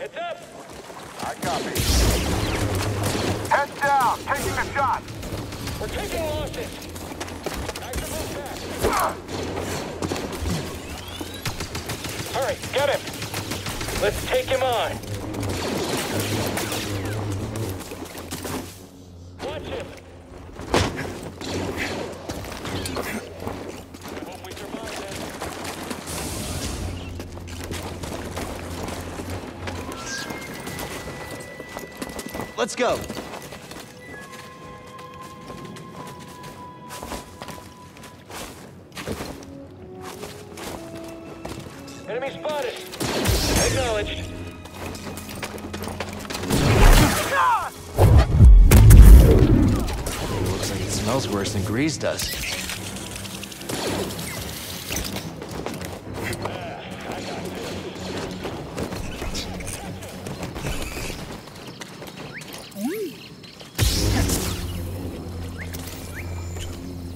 Heads up! I copy. Heads down, taking a shot. We're taking losses. Are moving back. All right, get him. Let's take him on. Let's go. Enemy spotted. Acknowledged. Looks like it smells worse than Greez does.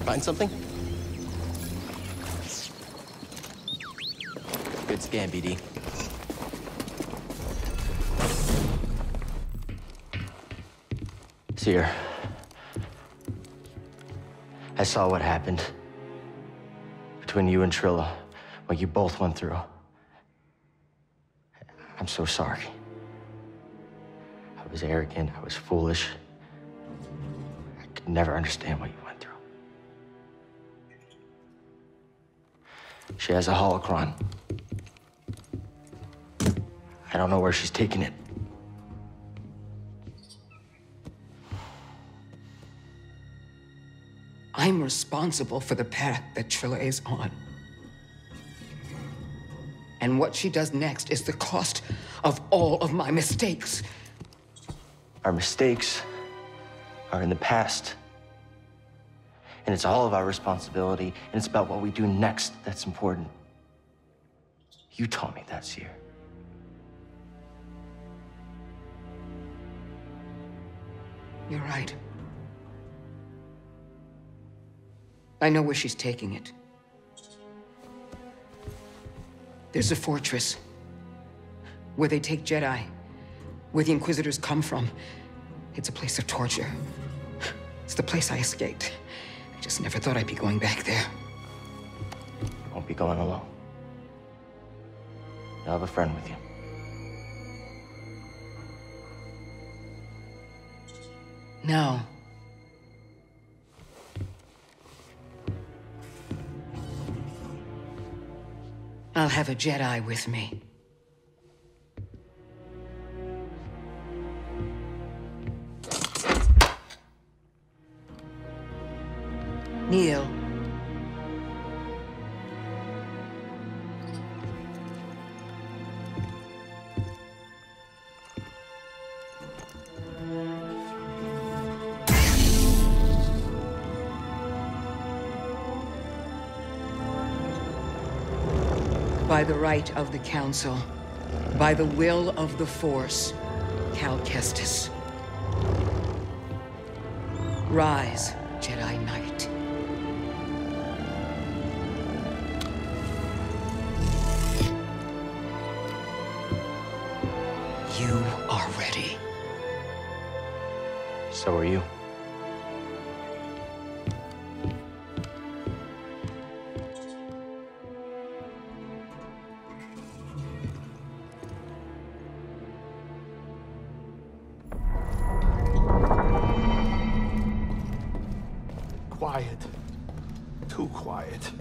Find something? Good scan, BD. Cere. I saw what happened between you and Trilla, what you both went through. I'm so sorry. I was arrogant, I was foolish. I could never understand what you She has a holocron. I don't know where she's taking it. I'm responsible for the path that Trilla is on. And what she does next is the cost of all of my mistakes. Our mistakes are in the past. And it's all of our responsibility, and it's about what we do next that's important. You taught me that, Cere. You're right. I know where she's taking it. There's a fortress where they take Jedi, where the Inquisitors come from. It's a place of torture. It's the place I escaped. I just never thought I'd be going back there. You won't be going alone. You'll have a friend with you. No. I'll have a Jedi with me. Kneel. By the right of the Council, by the will of the Force, Cal Kestis. Rise, Jedi Knight. So are you. Quiet. Too quiet.